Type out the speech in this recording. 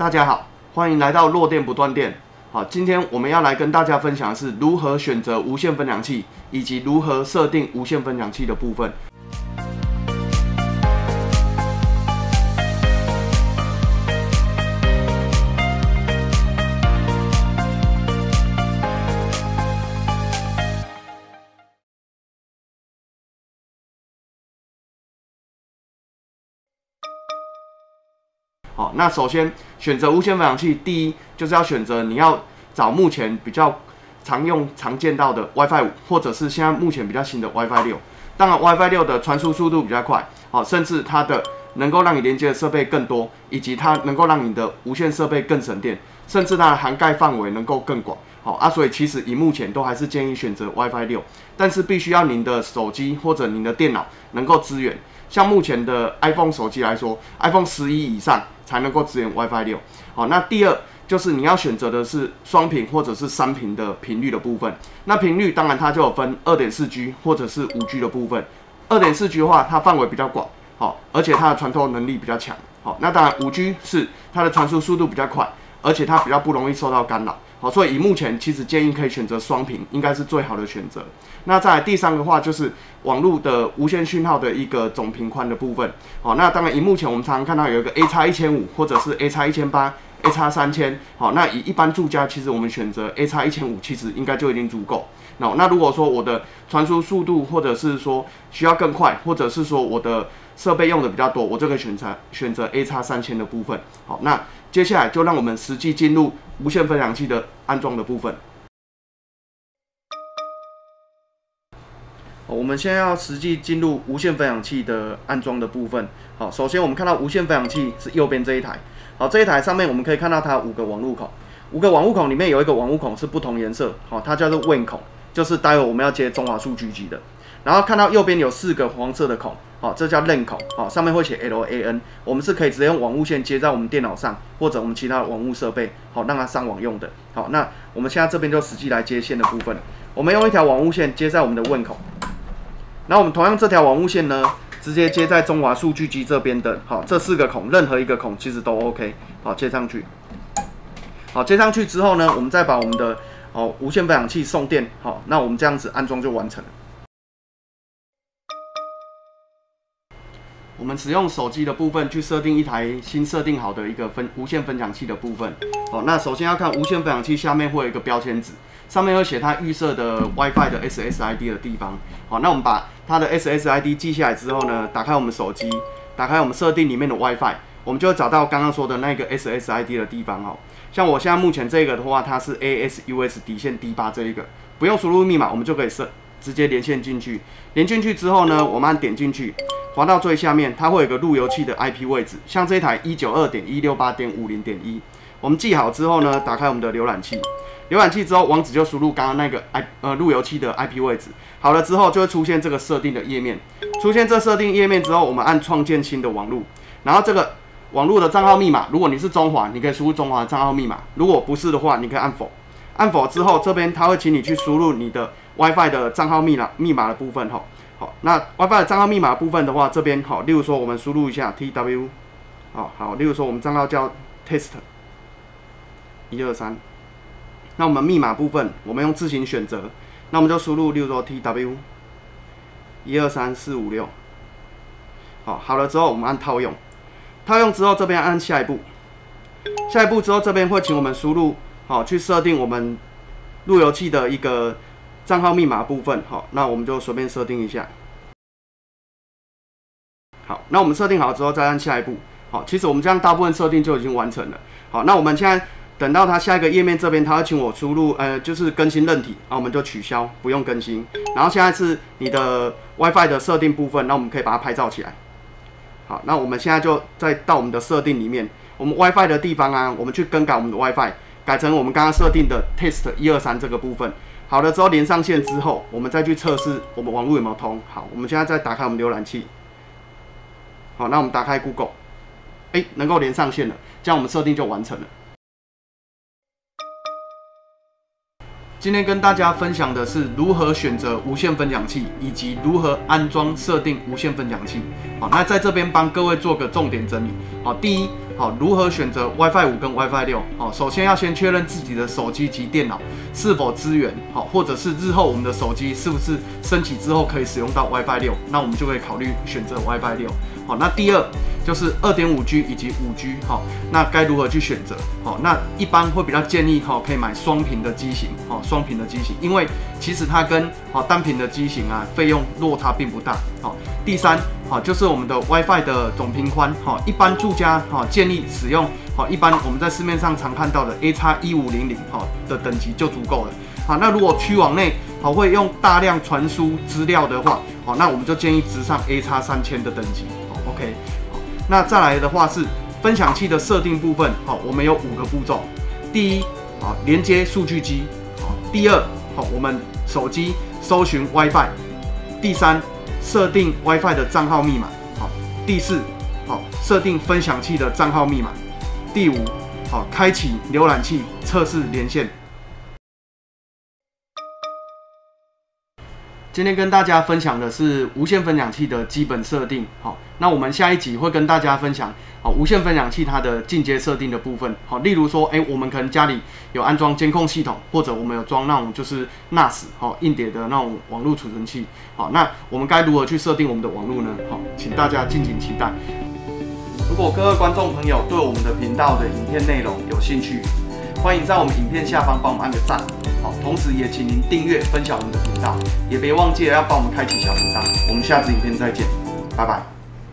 大家好，欢迎来到弱电不断电。好，今天我们要来跟大家分享的是如何选择无线分享器，以及如何设定无线分享器的部分。好，那首先选择无线分享器，第一就是要选择你要找目前比较常用、常见到的 WiFi 五，或者是现在目前比较新的 WiFi 六。当然，WiFi 六的传输速度比较快，好，甚至它的能够让你连接的设备更多，以及它能够让你的无线设备更省电，甚至它的涵盖范围能够更广。好啊，所以其实以目前都还是建议选择 WiFi 六，但是必须要您的手机或者您的电脑能够支援。像目前的 iPhone 手机来说，iPhone 十一以上才能够支援 WiFi 六。好，那第二就是你要选择的是双频或者是三频的频率的部分。那频率当然它就有分二点四 G 或者是五 G 的部分。二点四 G 的话，它范围比较广，好，而且它的传透能力比较强。好，那当然五 G 是它的传输速度比较快，而且它比较不容易受到干扰。好，所以以目前其实建议可以选择双频，应该是最好的选择。那在第三个话就是网络的无线讯号的一个总频宽的部分。好，那当然以目前我们常常看到有一个 A 叉一千五或者是 A 叉一千八、A 叉三千。好，那以一般住家，其实我们选择 A 叉一千五，其实应该就已经足够。那那如果说我的传输速度或者是说需要更快，或者是说我的设备用的比较多，我就可以选择选择 A 叉三千的部分。好，那接下来就让我们实际进入无线分享器的安装的部分。我们现在要实际进入无线分享器的安装的部分。好，首先我们看到无线分享器是右边这一台。好，这一台上面我们可以看到它五个网路孔，五个网路孔里面有一个网路孔是不同颜色，好，它叫做 WIN 孔，就是待会我们要接中华数据机的。然后看到右边有四个黄色的孔，好，这叫 LAN 孔，好，上面会写 LAN，我们是可以直接用网路线接在我们电脑上或者我们其他网路设备，好，让它上网用的。好，那我们现在这边就实际来接线的部分，我们用一条网路线接在我们的 WIN 孔。那我们同样这条网路线呢，直接接在中华数据机这边的，好，这四个孔任何一个孔其实都 OK，好，接上去。好，接上去之后呢，我们再把我们的哦无线分享器送电，好，那我们这样子安装就完成了。我们使用手机的部分去设定一台新设定好的一个分无线分享器的部分，好，那首先要看无线分享器下面会有一个标签纸。上面会写它预设的 WiFi 的 SSID 的地方。好，那我们把它的 SSID 记下来之后呢，打开我们手机，打开我们设定里面的 WiFi，我们就会找到刚刚说的那个 SSID 的地方哦。像我现在目前这个的话，它是 ASUS 底线 D 八这一个，不用输入密码，我们就可以设直接连线进去。连进去之后呢，我们按点进去，滑到最下面，它会有个路由器的 IP 位置，像这台一九二点一六八点五零点一。我们记好之后呢，打开我们的浏览器。浏览器之后，网址就输入刚刚那个 i 呃路由器的 IP 位置。好了之后，就会出现这个设定的页面。出现这设定页面之后，我们按创建新的网络。然后这个网络的账号密码，如果你是中华，你可以输入中华的账号密码；如果不是的话，你可以按否。按否之后，这边他会请你去输入你的 WiFi 的账号密码密码的部分。吼，好，那 WiFi 的账号密码部分的话，这边好，例如说我们输入一下 TW，好好，例如说我们账号叫 Test 一二三。那我们密码部分，我们用自行选择。那我们就输入，例如说 T W 一二三四五六。好，好了之后，我们按套用。套用之后，这边按下一步。下一步之后，这边会请我们输入，好，去设定我们路由器的一个账号密码部分。好，那我们就随便设定一下。好，那我们设定好之后，再按下一步。好，其实我们这样大部分设定就已经完成了。好，那我们现在。等到它下一个页面这边，它要请我输入，呃，就是更新韧体，那我们就取消，不用更新。然后现在是你的 WiFi 的设定部分，那我们可以把它拍照起来。好，那我们现在就再到我们的设定里面，我们 WiFi 的地方啊，我们去更改我们的 WiFi，改成我们刚刚设定的 Test 一二三这个部分。好了之后连上线之后，我们再去测试我们网络有没有通。好，我们现在再打开我们浏览器。好，那我们打开 Google，哎，能够连上线了，这样我们设定就完成了。今天跟大家分享的是如何选择无线分享器，以及如何安装设定无线分享器。好，那在这边帮各位做个重点整理。好，第一，好，如何选择 WiFi 五跟 WiFi 六？好，首先要先确认自己的手机及电脑是否支援，好，或者是日后我们的手机是不是升级之后可以使用到 WiFi 六，那我们就可以考虑选择 WiFi 六。好，那第二就是二点五 G 以及五 G，好，那该如何去选择？好，那一般会比较建议哈，可以买双屏的机型，好，双屏的机型，因为其实它跟好单屏的机型啊，费用落差并不大。好，第三，好就是我们的 WiFi 的总频宽，好，一般住家哈建议使用好，一般我们在市面上常看到的 A 叉一五零零哈的等级就足够了。好，那如果区网内好会用大量传输资料的话，好，那我们就建议直上 A 叉三千的等级。OK，好，那再来的话是分享器的设定部分，好，我们有五个步骤。第一，好，连接数据机，好，第二，好，我们手机搜寻 WiFi，第三，设定 WiFi 的账号密码，好，第四，好，设定分享器的账号密码，第五，好，开启浏览器测试连线。今天跟大家分享的是无线分享器的基本设定，好，那我们下一集会跟大家分享，好，无线分享器它的进阶设定的部分，好，例如说，哎，我们可能家里有安装监控系统，或者我们有装那种就是 NAS，好，硬碟的那种网络储存器，好，那我们该如何去设定我们的网络呢？好，请大家敬请期待。如果各位观众朋友对我们的频道的影片内容有兴趣，欢迎在我们影片下方帮我们按个赞，好，同时也请您订阅、分享我们的频道，也别忘记了要帮我们开启小铃铛。我们下次影片再见，拜拜。